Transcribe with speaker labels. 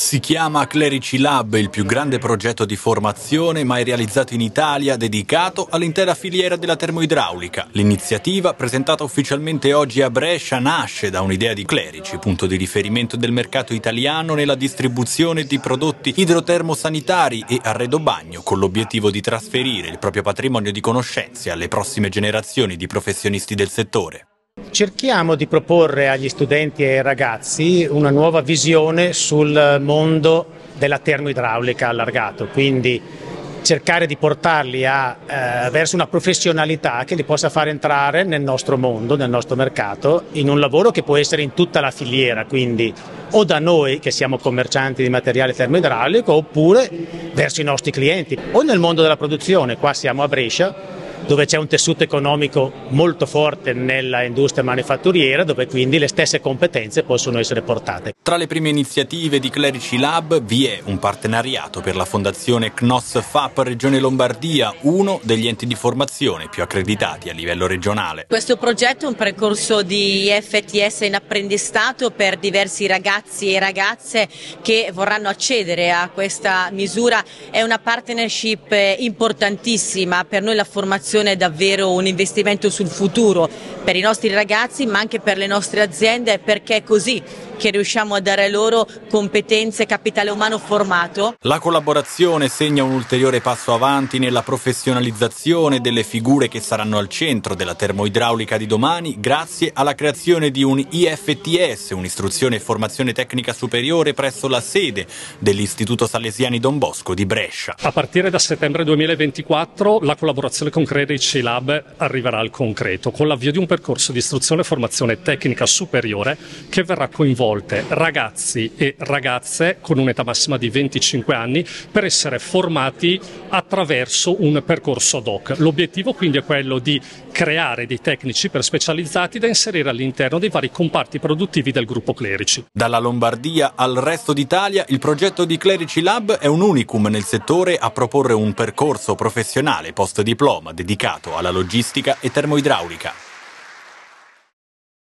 Speaker 1: Si chiama Clerici Lab, il più grande progetto di formazione mai realizzato in Italia dedicato all'intera filiera della termoidraulica. L'iniziativa, presentata ufficialmente oggi a Brescia, nasce da un'idea di Clerici, punto di riferimento del mercato italiano nella distribuzione di prodotti idrotermosanitari e arredo bagno, con l'obiettivo di trasferire il proprio patrimonio di conoscenze alle prossime generazioni di professionisti del settore.
Speaker 2: Cerchiamo di proporre agli studenti e ai ragazzi una nuova visione sul mondo della termoidraulica allargato, quindi cercare di portarli a, eh, verso una professionalità che li possa far entrare nel nostro mondo, nel nostro mercato, in un lavoro che può essere in tutta la filiera, quindi o da noi che siamo commercianti di materiale termoidraulico oppure verso i nostri clienti. O nel mondo della produzione, qua siamo a Brescia dove c'è un tessuto economico molto forte nella industria manifatturiera, dove quindi le stesse competenze possono essere portate.
Speaker 1: Tra le prime iniziative di Clerici Lab vi è un partenariato per la fondazione CNOS FAP Regione Lombardia, uno degli enti di formazione più accreditati a livello regionale.
Speaker 3: Questo progetto è un percorso di FTS in apprendistato per diversi ragazzi e ragazze che vorranno accedere a questa misura. È una partnership importantissima per noi la formazione formazione è davvero un investimento sul futuro per i nostri ragazzi ma anche per le nostre aziende perché è così che riusciamo a dare loro competenze e capitale umano formato.
Speaker 1: La collaborazione segna un ulteriore passo avanti nella professionalizzazione delle figure che saranno al centro della termoidraulica di domani grazie alla creazione di un IFTS, un'istruzione e formazione tecnica superiore presso la sede dell'Istituto Salesiani Don Bosco di Brescia.
Speaker 4: A partire da settembre 2024 la collaborazione con Credici Lab arriverà al concreto con l'avvio di un percorso di istruzione e formazione tecnica superiore che verrà coinvolto volte ragazzi e ragazze con un'età massima di 25 anni per essere formati attraverso un percorso ad hoc. L'obiettivo quindi è quello di creare dei tecnici per specializzati da inserire all'interno dei vari comparti produttivi del gruppo Clerici.
Speaker 1: Dalla Lombardia al resto d'Italia il progetto di Clerici Lab è un unicum nel settore a proporre un percorso professionale post diploma dedicato alla logistica e termoidraulica.